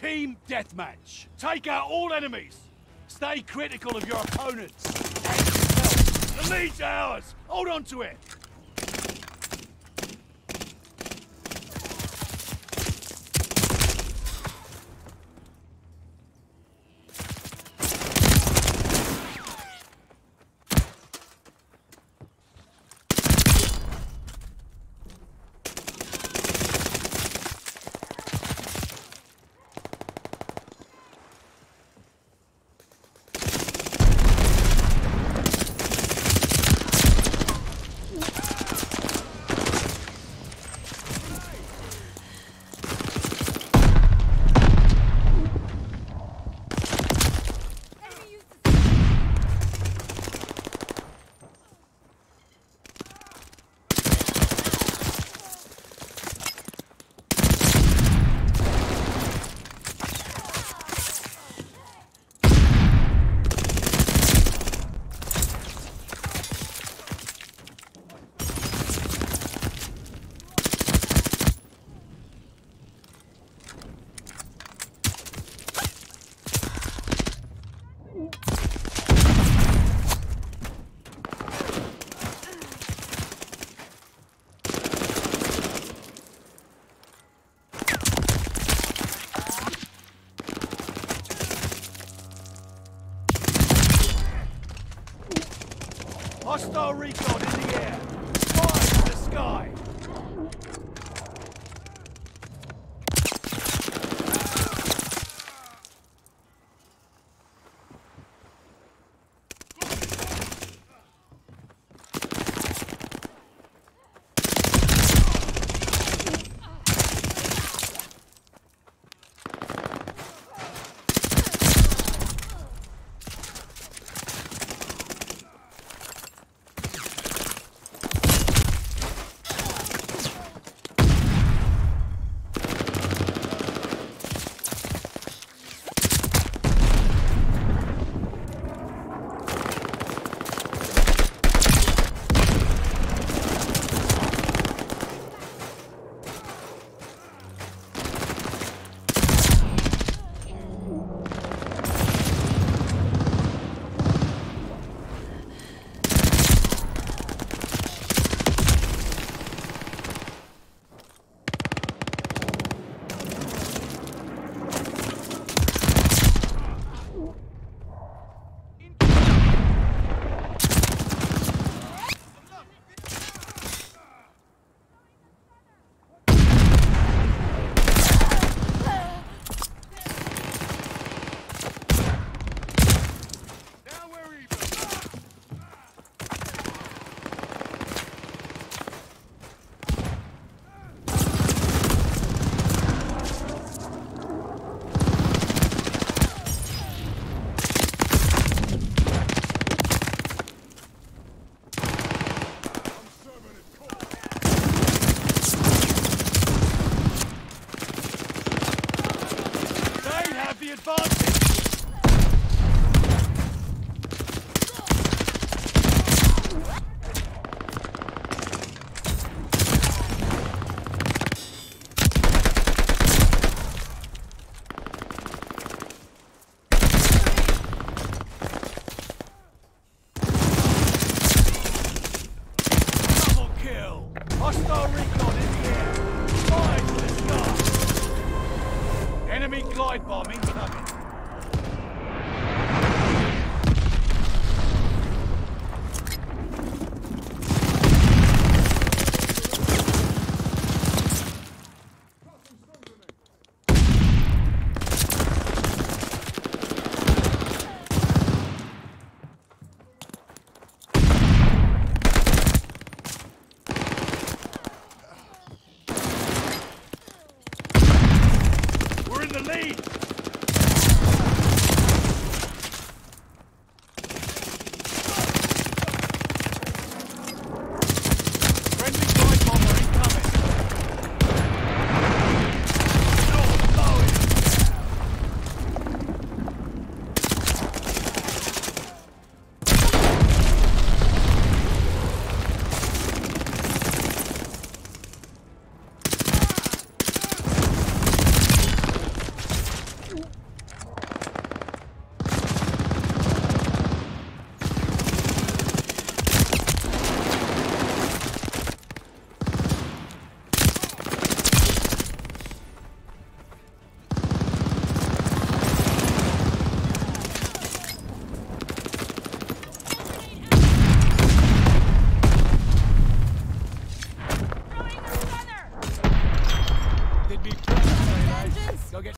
Team Deathmatch. Take out all enemies. Stay critical of your opponents. The lead's ours. Hold on to it. Hostile recon in the air. Fire in the sky. Hostile recon in the air! Fire to the sky! Enemy glide bomb incoming!